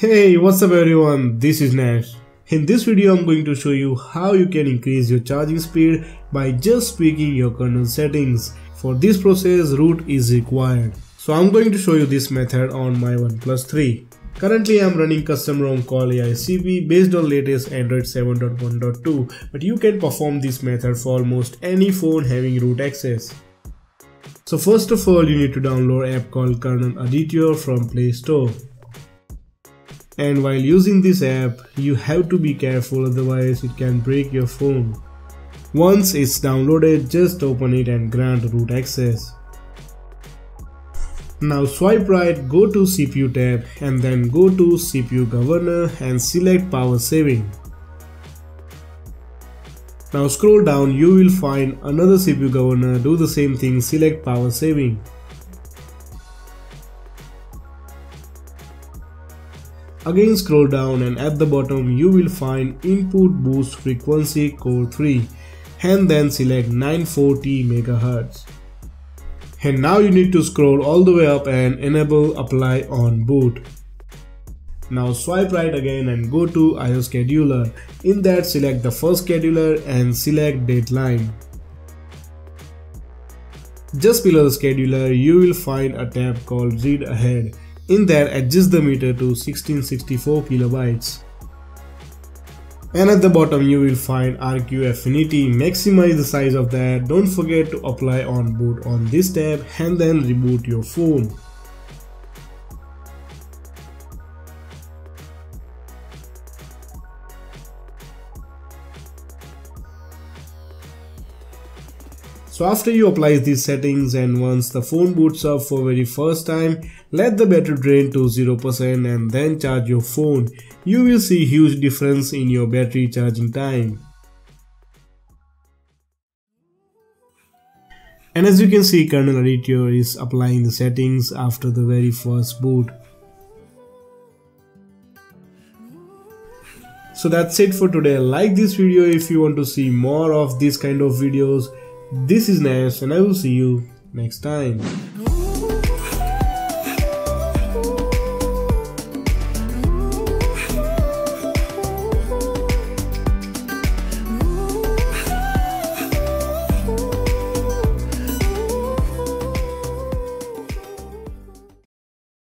Hey, what's up everyone? This is Nash. In this video, I'm going to show you how you can increase your charging speed by just tweaking your kernel settings. For this process, root is required. So I'm going to show you this method on my OnePlus 3. Currently, I'm running custom ROM called AICP based on latest Android 7.1.2, but you can perform this method for almost any phone having root access. So first of all, you need to download app called Kernel Adiutor from Play Store. And while using this app, you have to be careful otherwise it can break your phone. Once it's downloaded, just open it and grant root access. Now swipe right, go to CPU tab and then go to CPU governor and select power saving. Now scroll down, you will find another CPU governor, do the same thing, select power saving. Again scroll down and at the bottom you will find input boost frequency core 3 and then select 940 MHz. And now you need to scroll all the way up and enable apply on boot. Now swipe right again and go to IO scheduler. In that select the first scheduler and select deadline. Just below the scheduler you will find a tab called read ahead. In there adjust the meter to 1664 kilobytes. And at the bottom you will find RQ affinity, maximize the size of that, don't forget to apply on boot on this tab and then reboot your phone. So after you apply these settings and once the phone boots up for very first time, let the battery drain to 0% and then charge your phone. You will see huge difference in your battery charging time. And as you can see kernel Adiutor is applying the settings after the very first boot. So that's it for today. Like this video if you want to see more of these kind of videos this is Nash and I will see you next time.